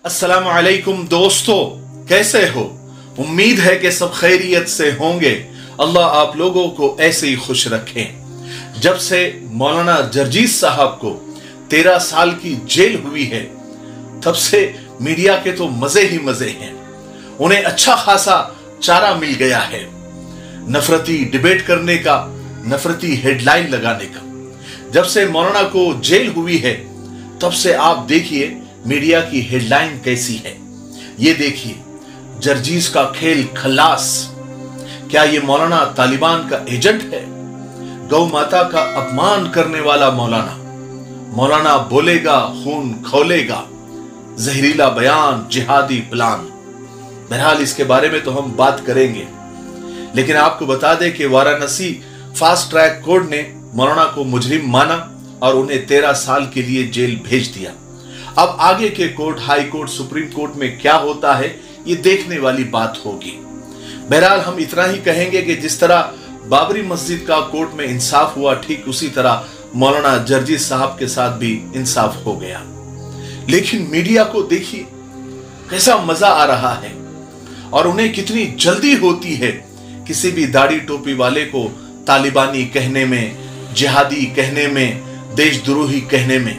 अस्सलाम वालेकुम दोस्तों, कैसे हो? उम्मीद है कि सब खैरियत से होंगे। अल्लाह आप लोगों को ऐसे ही खुश रखे। जब से मौलाना जर्जीस साहब को तेरह साल की जेल हुई है, तब से मीडिया के तो मज़े ही मज़े हैं। उन्हें अच्छा खासा चारा मिल गया है। नफरती डिबेट करने का, नफरती हेडलाइन लगाने का। जब से मौलाना को जेल हुई है, तब से आप देखिए मीडिया की हेडलाइन कैसी है? ये देखिए जर्जीज का खेल खलास क्या ये मौलाना तालिबान का एजेंट है? गौ माता का अपमान करने वाला मौलाना। मौलाना बोलेगा, खून खोलेगा। जहरीला बयान, जिहादी प्लान। बहरहाल इसके बारे में तो हम बात करेंगे। लेकिन आपको बता दें कि वाराणसी फास्ट ट्रैक कोर्ट ने मौलाना को मुजरिम माना और उन्हें तेरह साल के लिए जेल भेज दिया। अब आगे के court, high court, supreme court में क्या होता है, ये देखने वाली बात होगी। बहरहाल, हम इतना ही कहेंगे कि जिस तरह बाबरी मस्जिद का कोर्ट में इंसाफ हुआ, ठीक उसी तरह मौलाना जर्जी साहब के साथ भी इंसाफ हो गया। लेकिन मीडिया को देखिए, कैसा मज़ा आ रहा है, और उन्हें कितनी जल्दी होती है किसी भी दाढ़ी टोपी वाले को तालिबानी कहने में, जिहादी कहने में, देशद्रोही कहने में।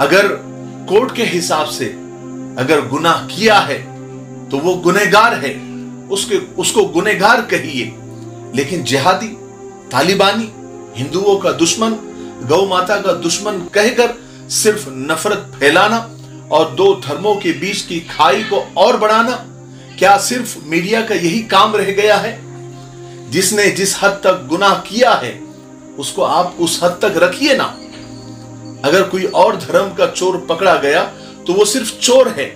अगर कोर्ट के हिसाब से अगर गुनाह किया है तो वो गुनेगार है। उसके, उसको गुनेगार कहिए। लेकिन जिहादी, तालिबानी, हिंदुओं का दुश्मन, गौ माता का दुश्मन कहकर सिर्फ़ नफरत फैलाना और दो धर्मों के बीच की खाई को और बढ़ाना, क्या सिर्फ़ मीडिया का यही काम रह गया है? जिसने जिस हद तक गुनाह किया है, उसको आप उस हद तक रखिए ना। अगर कोई और धर्म का चोर पकड़ा गया तो वो सिर्फ़ चोर है।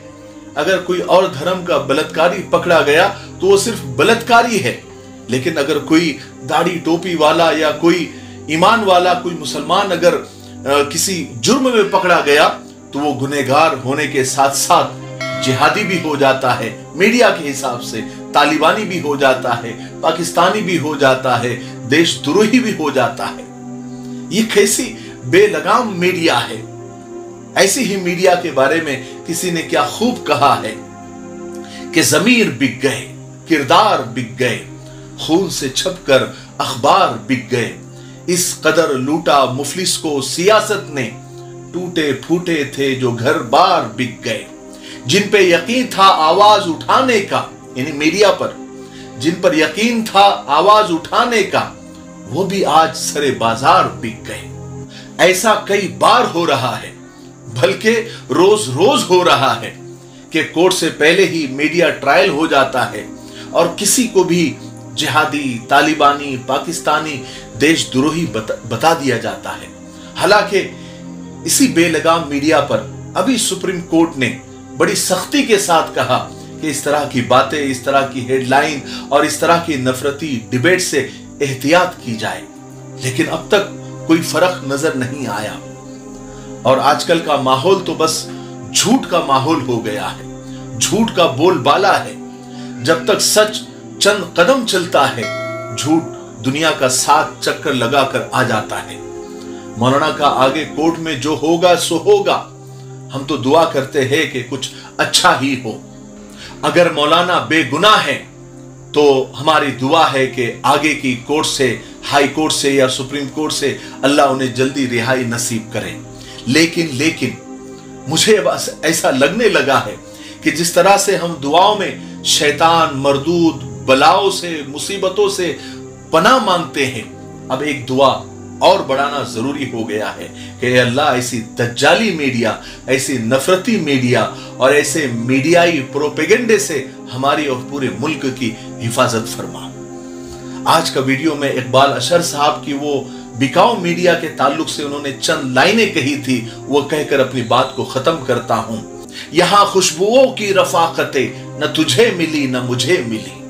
अगर कोई और धर्म का बलात्कारी पकड़ा गया तो वो सिर्फ़ बलात्कारी है। लेकिन अगर कोई दाढ़ी टोपी वाला या कोई ईमान वाला कोई मुसलमान अगर आ, किसी जुर्म में पकड़ा गया तो वो गुनेगार होने के साथ साथ जिहादी भी हो जाता है। मीडिया के हिसाब से तालिबानी भी हो जाता है पाकिस्तानी भी हो जाता है देशद्रोही भी हो जाता है। ये कैसी बेलगाम मीडिया है। ऐसी ही मीडिया के बारे में किसी ने क्या खूब कहा है? कि जमीर बिक गए, किरदार बिक गए, खून से छपकर अखबार बिक गए। इस कदर लूटा मुफलिस को सियासत ने, टूटे फूटे थे जो घर बार बिक गए। जिन पे यकीन था आवाज़ उठाने का, यानी मीडिया पर, जिन पर यकीन था आवाज़ उठाने का, वो भी आज सरे बाज़ार बिक गए। ऐसा कई बार हो रहा है बल्कि रोज रोज हो रहा है कि कोर्ट से पहले ही मीडिया ट्रायल हो जाता है और किसी को भी जिहादी तालिबानी पाकिस्तानी देशद्रोही बता, बता दिया जाता है। हालाँकि इसी बेलगाम मीडिया पर अभी सुप्रीम कोर्ट ने बड़ी सख्ती के साथ कहा कि इस तरह की बातें इस तरह की हेडलाइन और इस तरह की नफरती डिबेट से एहतियात की जाए। लेकिन अब तक कोई फ़र्क नज़र नहीं आया। और आजकल का माहौल तो बस झूठ का माहौल हो गया है, झूठ का बोलबाला है। जब तक सच चंद कदम चलता है, झूठ दुनिया का सात चक्कर लगाकर आ जाता है। मौलाना का आगे कोर्ट में जो होगा, सो होगा। हम तो दुआ करते हैं कि कुछ अच्छा ही हो। अगर मौलाना बेगुनाह है तो हमारी दुआ है कि आगे की कोर्ट से हाई कोर्ट से या सुप्रीम कोर्ट से अल्लाह उन्हें जल्दी रिहाई नसीब करे। लेकिन लेकिन, मुझे बस ऐसा लगने लगा है कि जिस तरह से हम दुआओं में शैतान, मरदूद, बलाओं से, मुसीबतों से पना मांगते हैं, अब एक दुआ और बढ़ाना ज़रूरी हो गया है कि अल्लाह, ऐसी दज्जाली मीडिया, ऐसी नफरती मीडिया और ऐसे मीडियाई प्रोपेगेंडे से हमारी और पूरे मुल्क की हिफाजत फरमा। आज का वीडियो में इकबाल अशर साहब की वो बिकाऊ मीडिया के ताल्लुक से उन्होंने चंद लाइनें कही थी, वो कहकर अपनी बात को खत्म करता हूँ। यहाँ खुशबुओं की रफाकतें, न तुझे मिली, न मुझे मिली।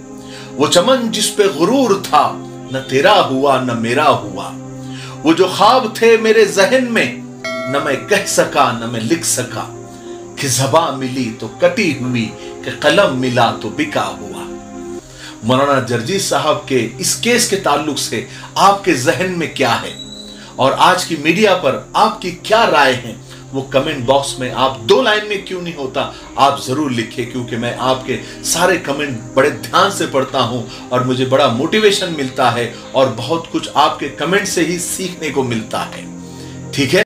वो चमन जिस पे गुरूर था, न तेरा हुआ, न मेरा हुआ। वो जो ख्वाब थे मेरे जहन में, न मैं कह सका, न मैं लिख सका। कि जबा मिली तो कटी हुई, कि कलम मिला तो बिका हुआ। मौलाना जर्जी साहब के इस केस के ताल्लुक से आपके जहन में क्या है? और आज की मीडिया पर आपकी क्या राय है? वो कमेंट बॉक्स में आप दो लाइन में क्यों नहीं होता? आप ज़रूर लिखिए, क्योंकि मैं आपके सारे कमेंट बड़े ध्यान से पढ़ता हूँ और मुझे बड़ा मोटिवेशन मिलता है और बहुत कुछ आपके कमेंट से ही सीखने को मिलता है। ठीक है?